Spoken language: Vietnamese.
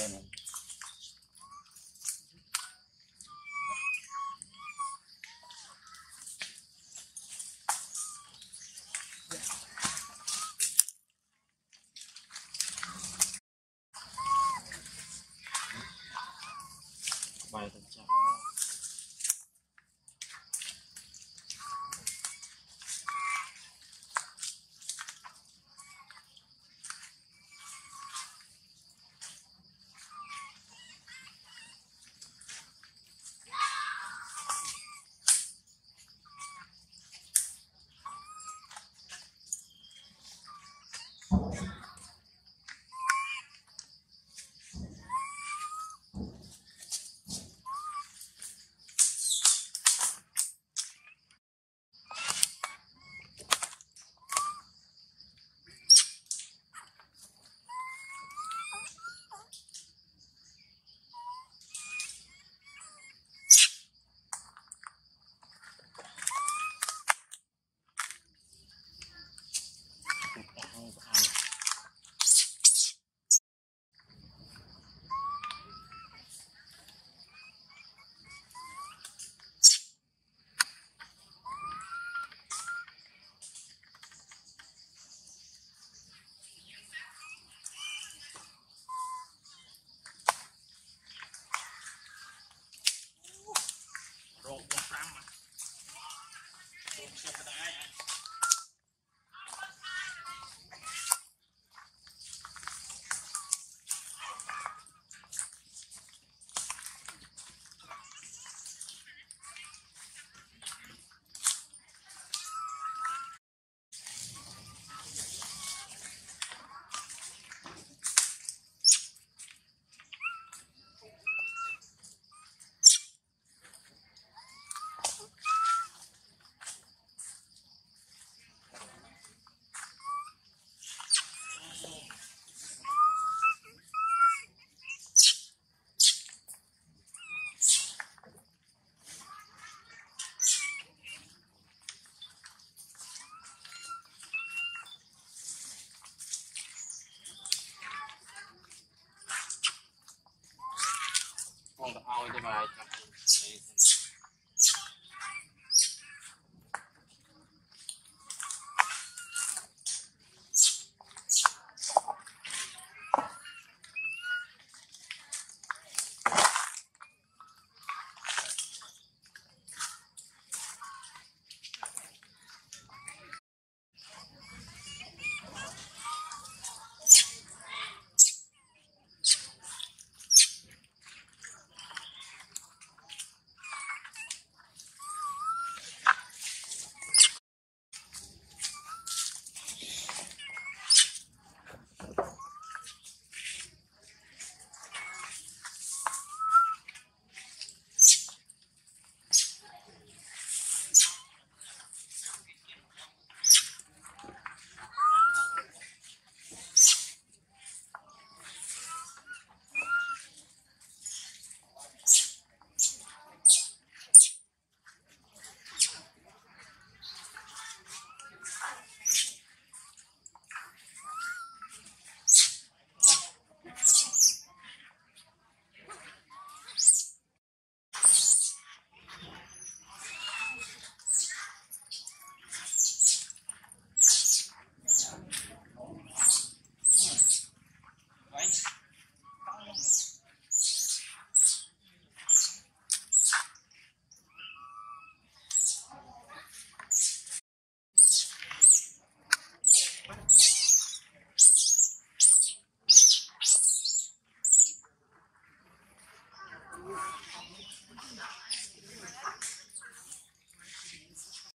này bài thật trạng all the.